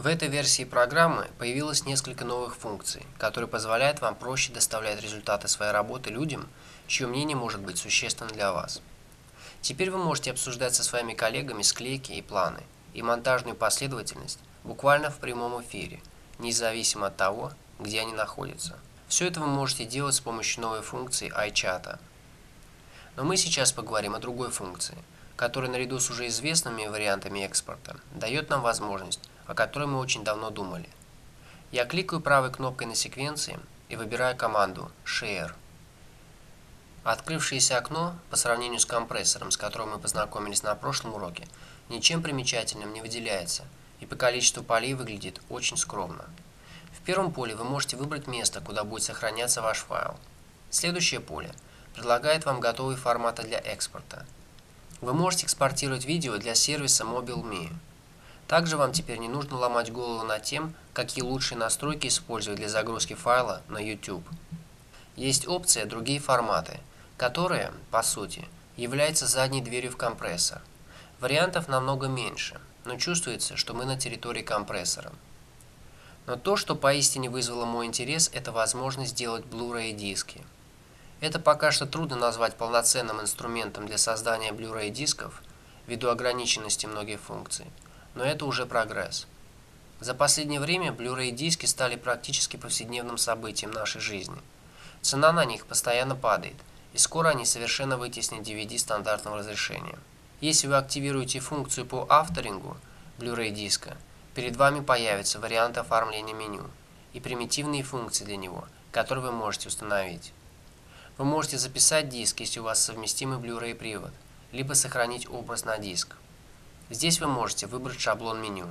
В этой версии программы появилось несколько новых функций, которые позволяют вам проще доставлять результаты своей работы людям, чье мнение может быть существенным для вас. Теперь вы можете обсуждать со своими коллегами склейки и планы, и монтажную последовательность буквально в прямом эфире, независимо от того, где они находятся. Все это вы можете делать с помощью новой функции iChat. Но мы сейчас поговорим о другой функции, которая наряду с уже известными вариантами экспорта дает нам возможность о которой мы очень давно думали. Я кликаю правой кнопкой на секвенции и выбираю команду Share. Открывшееся окно, по сравнению с компрессором, с которым мы познакомились на прошлом уроке, ничем примечательным не выделяется и по количеству полей выглядит очень скромно. В первом поле вы можете выбрать место, куда будет сохраняться ваш файл. Следующее поле предлагает вам готовые форматы для экспорта. Вы можете экспортировать видео для сервиса MobileMe. Также вам теперь не нужно ломать голову над тем, какие лучшие настройки использовать для загрузки файла на YouTube. Есть опция «Другие форматы», которая, по сути, является задней дверью в компрессор. Вариантов намного меньше, но чувствуется, что мы на территории компрессора. Но то, что поистине вызвало мой интерес, это возможность сделать Blu-ray диски. Это пока что трудно назвать полноценным инструментом для создания Blu-ray дисков, ввиду ограниченности многих функций – но это уже прогресс. За последнее время Blu-ray диски стали практически повседневным событием нашей жизни. Цена на них постоянно падает, и скоро они совершенно вытеснят DVD стандартного разрешения. Если вы активируете функцию по авторингу Blu-ray диска, перед вами появятся варианты оформления меню и примитивные функции для него, которые вы можете установить. Вы можете записать диск, если у вас совместимый Blu-ray привод, либо сохранить образ на диск. Здесь вы можете выбрать шаблон меню.